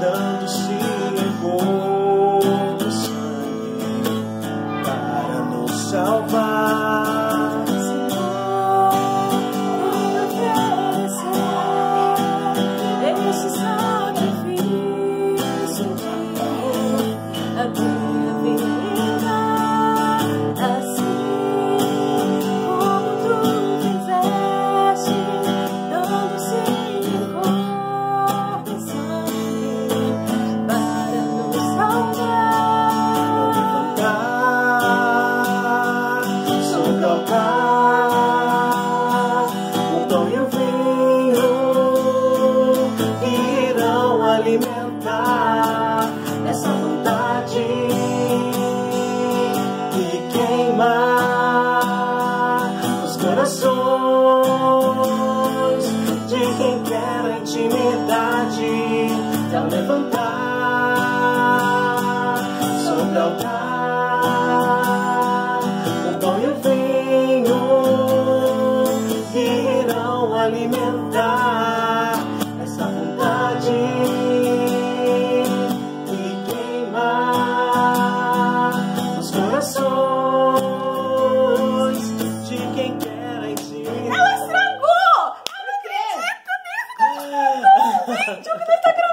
dando sim. altar. O pão então e o vinho irão alimentar essa vontade e queimar os corações de quem quer intimidar. matar essa vontade e queimar os corações de quem quer em si. Ela estragou! Eu não acredito nisso! É. Gente, o que tá gravando?